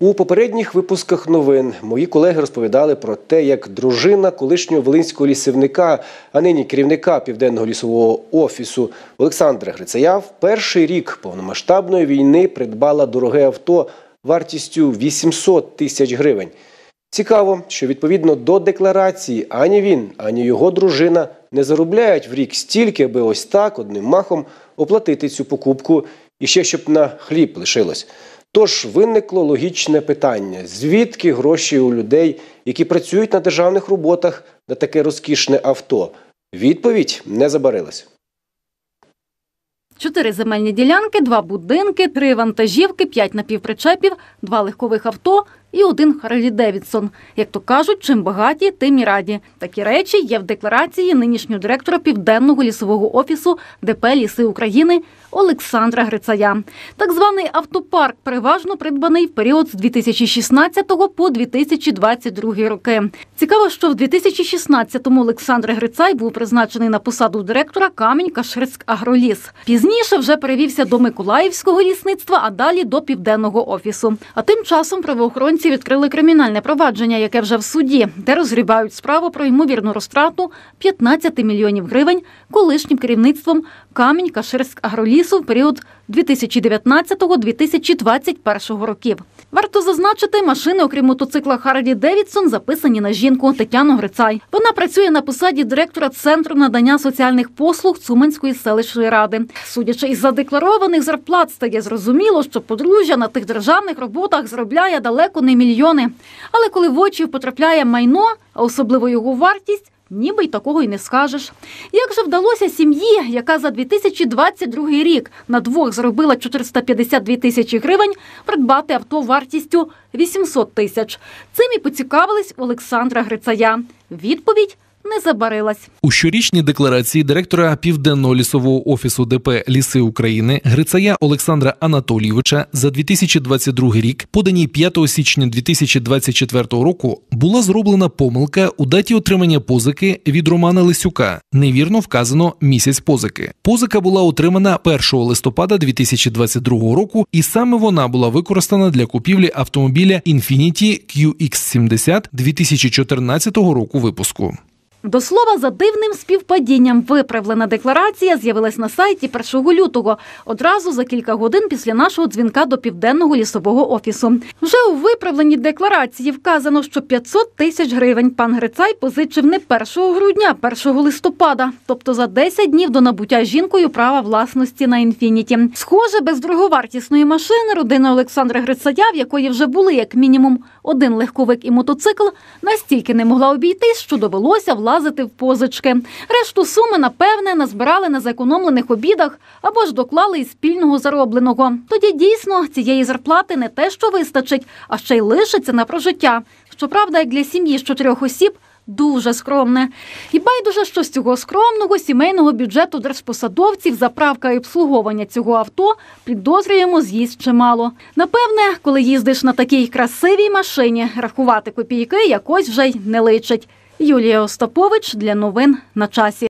У попередніх випусках новин мої колеги розповідали про те, як дружина колишнього волинського лісівника, а нині керівника південного лісового офісу Олександра Грицая в перший рік повномасштабної війни придбала дороге авто вартістю 800 тисяч гривень. Цікаво, що відповідно до декларації ані він, ані його дружина не заробляють в рік стільки, аби ось так одним махом оплатити цю покупку і ще щоб на хліб лишилось. Тож виникло логічне питання: звідки гроші у людей, які працюють на державних роботах на таке розкішне авто? Відповідь не забарилась. Чотири земельні ділянки, два будинки, три вантажівки, п'ять напівпричепів, два легкових авто і один Харлі Девідсон. Як то кажуть, чим багаті, тим і раді. Такі речі є в декларації нинішнього директора південного лісового офісу ДП Ліси України Олександра Грицая. Так званий автопарк переважно придбаний в період з 2016 по 2022 роки. Цікаво, що в 2016-му Олександр Грицай був призначений на посаду директора Камінь Каширськ Агроліс. Пізніше вже перевівся до Миколаївського лісництва, а далі до південного офісу. А тим часом правоохоронці відкрили кримінальне провадження, яке вже в суді, де розгрібають справу про ймовірну розтрату 15 мільйонів гривень колишнім керівництвом Камінь Каширськ Агролісу в період 2019-2021 років. Варто зазначити, машини, окрім мотоцикла Харлі Девідсон, записані на жінку Тетяну Грицай. Вона працює на посаді директора центру надання соціальних послуг Цуманської селищної ради. Судячи із задекларованих зарплат, стає зрозуміло, що подружжя на тих державних роботах заробляє далеко не мільйони. Але коли в очі потрапляє майно, а особливо його вартість. Ніби й такого й не скажеш. Як же вдалося сім'ї, яка за 2022 рік на двох зробила 452 тисячі гривень, придбати авто вартістю 800 тисяч? Цим і поцікавились Олександра Грицая. Відповідь не забарилась. У щорічній декларації директора Південного лісового офісу ДП Ліси України Грицая Олександра Анатолійовича за 2022 рік, поданій 5 січня 2024 року, була зроблена помилка у даті отримання позики від Романа Лисюка. Невірно вказано місяць позики. Позика була отримана 1 листопада 2022 року, і саме вона була використана для купівлі автомобіля Infiniti QX70 2014 року випуску. До слова, за дивним співпадінням виправлена декларація з'явилась на сайті 1 лютого, одразу за кілька годин після нашого дзвінка до південного лісового офісу. Вже у виправленій декларації вказано, що 500 тисяч гривень пан Грицай позичив не 1 грудня, а 1 листопада, тобто за 10 днів до набуття жінкою права власності на інфініті. Схоже, без дороговартісної машини родина Олександра Грицая, в якої вже були як мінімум один легковик і мотоцикл, настільки не могла обійтись, що довелося влазити в позички. Решту суми, напевне, назбирали на зекономлених обідах або ж доклали із спільного заробленого. Тоді дійсно цієї зарплати не те, що вистачить, а ще й лишиться на прожиття. Щоправда, як для сім'ї з чотирьох осіб. Дуже скромне. І байдуже, що з цього скромного сімейного бюджету держпосадовців заправка і обслуговування цього авто підозрюємо з'їсть чимало. Напевне, коли їздиш на такій красивій машині, рахувати копійки якось вже й не личить. Юлія Остапович для новин на часі.